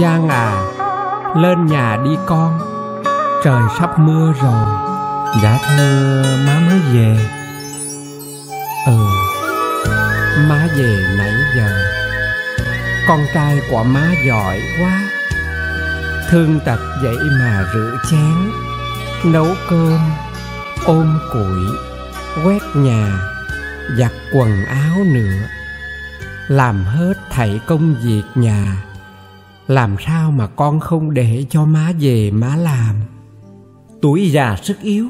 Giang à Lên nhà đi con. Trời sắp mưa rồi. Dạ thưa má mới về. Ừ Má về nãy giờ. Con trai của má giỏi quá. Thương tật vậy mà rửa chén Nấu cơm Ôm củi Quét nhà Giặt quần áo nữa. Làm hết thảy công việc nhà Làm sao mà con không để cho má về má làm? Tuổi già sức yếu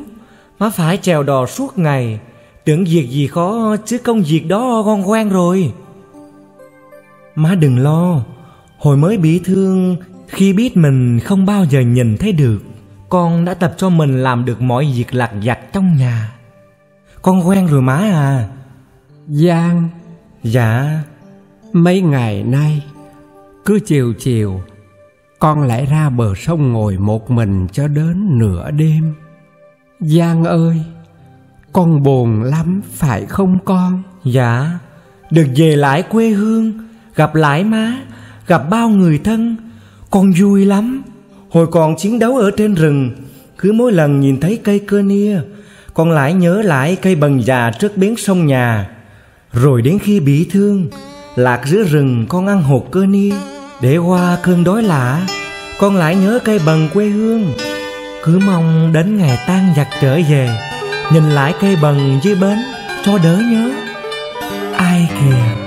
Má phải chèo đò suốt ngày. Tưởng việc gì khó chứ công việc đó con quen rồi. Má đừng lo Hồi mới bị thương Khi biết mình không bao giờ nhìn thấy được Con đã tập cho mình làm được mọi việc lặt vặt trong nhà. Con quen rồi má à. Giang. Dạ. Mấy ngày nay Cứ chiều chiều Con lại ra bờ sông ngồi một mình cho đến nửa đêm. Giang ơi Con buồn lắm phải không con? Dạ. Được về lại quê hương Gặp lại má Gặp bao người thân. Con vui lắm. Hồi còn chiến đấu ở trên rừng Cứ mỗi lần nhìn thấy cây cơ nia Con lại nhớ lại cây bần già trước bến sông nhà. Rồi đến khi bị thương Lạc giữa rừng con ăn hột cơ nia để qua cơn đói lạ, Con lại nhớ cây bần quê hương. Cứ mong đến ngày tan giặc trở về, Nhìn lại cây bần dưới bến Cho đỡ nhớ. Ai kìa?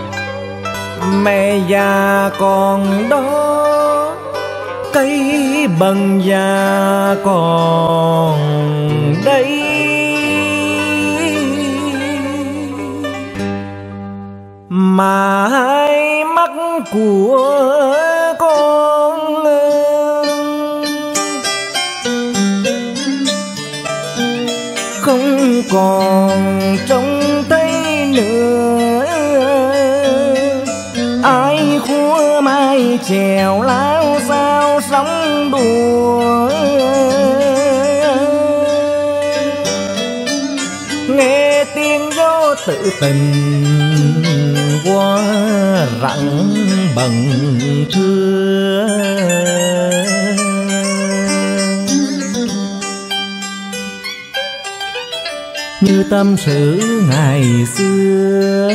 Mẹ già còn đó, Cây bần già còn đây. Mà hai mắt của Không còn trông thấy nữa ai khua mai chèo lao sao sóng đùa nghe tiếng gió tự tình qua rặng bằng thưa. Tâm sự ngày xưa,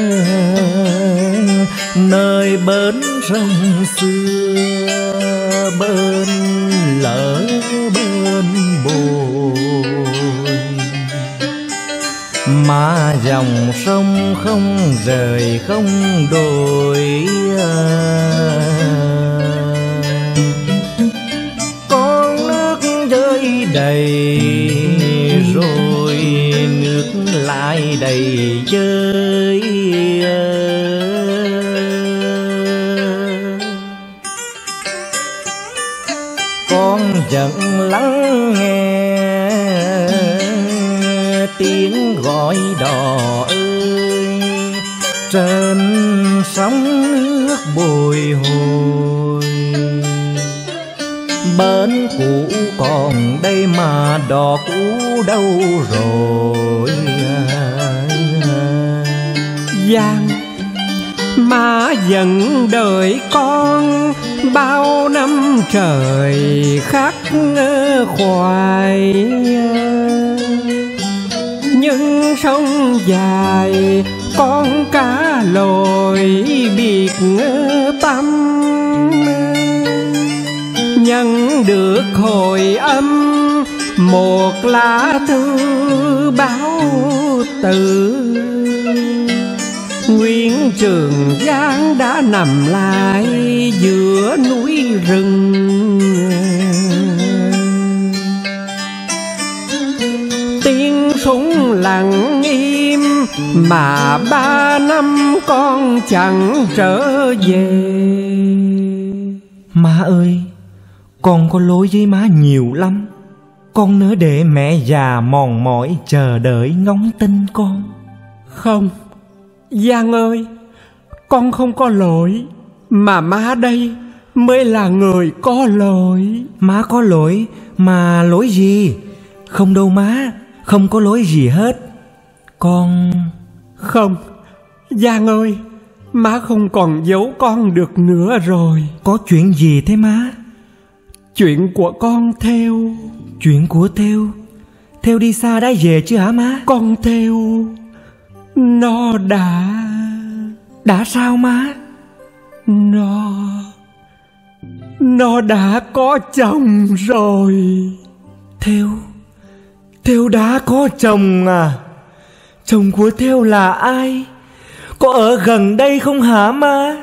nơi bến sông xưa, bên lỡ bên bồi. Mà dòng sông không rời, không đổi con nước rơi đầy nước lại đầy chơi con vẫn lắng nghe tiếng gọi đò ơi. Trên sóng nước bồi hồi, bên cũ còn đây mà đò cũ đâu rồi Giang Má vẫn đợi con Bao năm trời khắc khoải Nhưng sông dài Con cá lội biệt tâm hồi âm Một lá thư báo từ. Nguyễn Trường Giang đã nằm lại giữa núi rừng. Tiếng súng lặng im mà ba năm con chẳng trở về. Má ơi, con có lỗi với má nhiều lắm. Con nỡ để mẹ già mòn mỏi chờ đợi ngóng tin con. Không Giang ơi Con không có lỗi Mà má đây mới là người có lỗi. Má có lỗi Mà lỗi gì? Không đâu má Không có lỗi gì hết. Con Không Giang ơi Má không còn giấu con được nữa rồi. Có chuyện gì thế má Chuyện của con theo. Chuyện của theo? Theo đi xa đã về chưa hả má? Con theo. Nó đã. Đã sao má? Nó. Nó đã có chồng rồi. Theo? Theo đã có chồng à? Chồng của Theo là ai? Có ở gần đây không hả má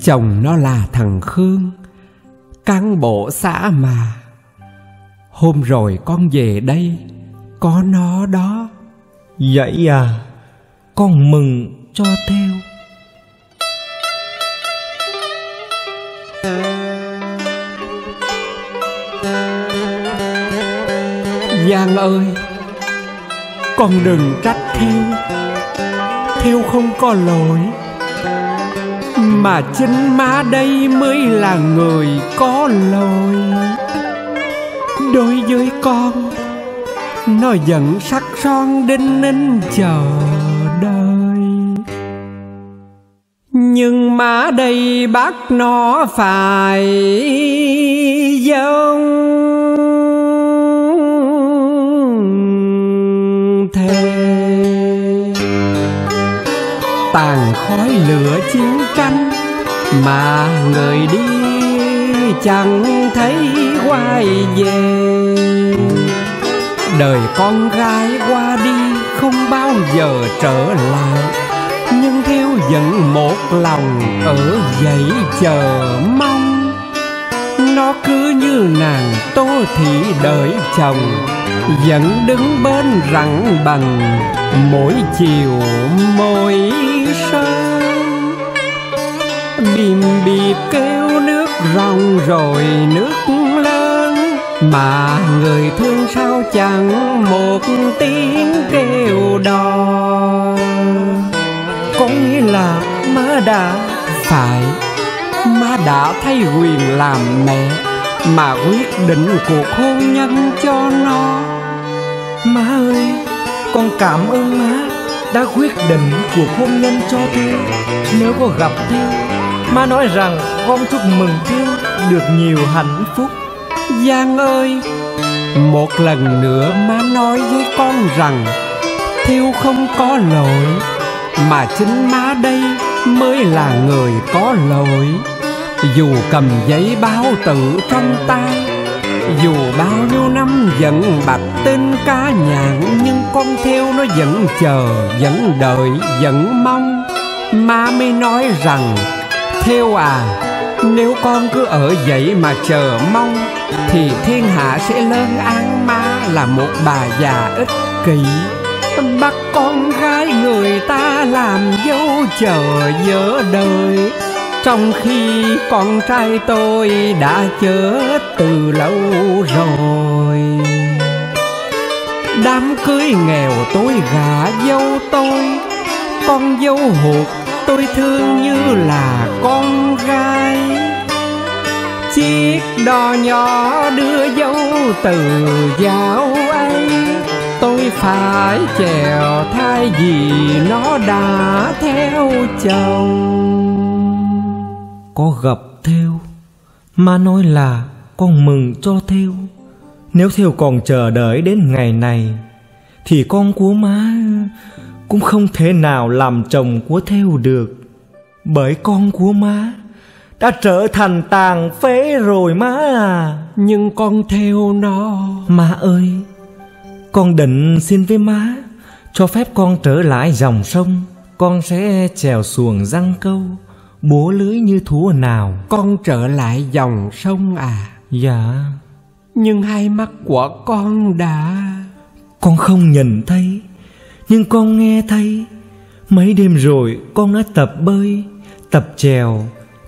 Chồng nó là thằng Khương Cán bộ xã mà. Hôm rồi con về đây Có nó đó. Vậy à Con mừng cho Theo. Giang ơi Con đừng trách Theo. Theo không có lỗi mà chính má đây mới là người có lỗi. Đối với con, Nó vẫn sắc son đinh ninh chờ đợi. Nhưng má đây bắt nó phải giống thề. Tàn khói lửa chiến tranh mà người đi chẳng thấy quay về. Đời con gái qua đi không bao giờ trở lại, nhưng theo vẫn một lòng ở dậy chờ mong. Nó cứ như nàng tô thị đợi chồng, vẫn đứng bên rặng bằng mỗi chiều mỗi sớm bìm bịp kêu nước ròng rồi nước lớn. Mà người thương sao chẳng một tiếng kêu đò. Có nghĩa là má đã phải, má đã thay quyền làm mẹ, mà quyết định cuộc hôn nhân cho nó. Má ơi, Con cảm ơn má Đã quyết định cuộc hôn nhân cho Theo Nếu có gặp Theo Má nói rằng con chúc mừng Theo Được nhiều hạnh phúc. Giang ơi Một lần nữa má nói với con rằng Thiêu không có lỗi Mà chính má đây mới là người có lỗi. Dù cầm giấy báo tự trong tay Dù bao nhiêu năm vẫn bạch tên cá nhạn Nhưng con theo nó vẫn chờ, vẫn đợi, vẫn mong. Má mới nói rằng theo à, nếu con cứ ở vậy mà chờ mong Thì thiên hạ sẽ lớn án má là một bà già ích kỷ. Bắt con gái người ta làm dâu chờ dở đời. Trong khi con trai tôi đã chết từ lâu rồi. Đám cưới nghèo tôi gả dâu tôi Con dâu hụt tôi thương như là con gái. Chiếc đò nhỏ đưa dâu từ giáo ấy. Tôi phải chèo thay vì nó đã theo chồng. Có gặp Theo, mà nói là con mừng cho Theo. Nếu Theo còn chờ đợi đến ngày này, Thì con của má Cũng không thể nào làm chồng của Theo được. Bởi con của má Đã trở thành tàn phế rồi má. À Nhưng con theo nó. Má ơi Con định xin với má Cho phép con trở lại dòng sông. Con sẽ chèo xuồng răng câu Búa lưới như thú nào. Con trở lại dòng sông à? Dạ. Nhưng hai mắt của con đã Con không nhìn thấy Nhưng con nghe thấy. Mấy đêm rồi con đã tập bơi Tập trèo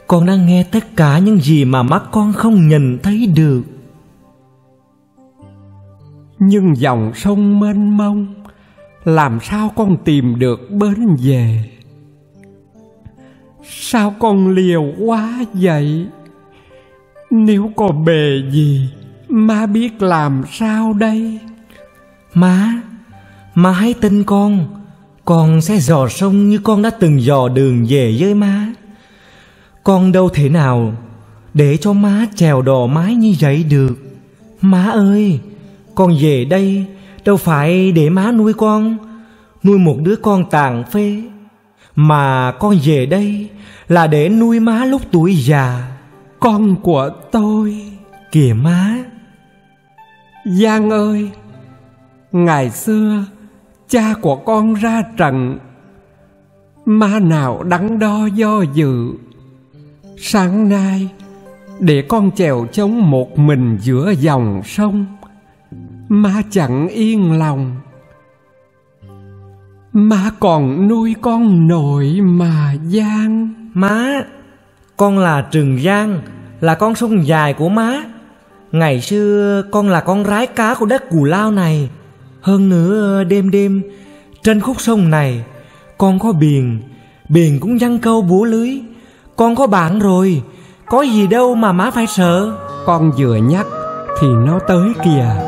Con đang nghe tất cả những gì mà mắt con không nhìn thấy được. Nhưng dòng sông mênh mông, Làm sao con tìm được bến về? Sao con liều quá vậy? Nếu có bề gì, Má biết làm sao đây? Má Má hãy tin con. Con sẽ dò sông như con đã từng dò đường về với má. Con đâu thể nào để cho má chèo đò mái như vậy được. Má ơi Con về đây đâu phải để má nuôi con Nuôi một đứa con tàn phế. Mà con về đây là để nuôi má lúc tuổi già. Con của tôi. Kìa má. Giang ơi Ngày xưa Cha của con ra trận ma nào đắn đo do dự. Sáng nay, Để con chèo chống một mình giữa dòng sông, ma chẳng yên lòng. Ma còn nuôi con nội mà Giang Má, Con là Trừng Giang, Là con sông dài của má. Ngày xưa, con là con rái cá của đất Cù Lao này. Hơn nữa đêm đêm, Trên khúc sông này Con có biển. Biển cũng văng câu búa lưới. Con có bạn rồi, Có gì đâu mà má phải sợ. Con vừa nhắc Thì nó tới kìa.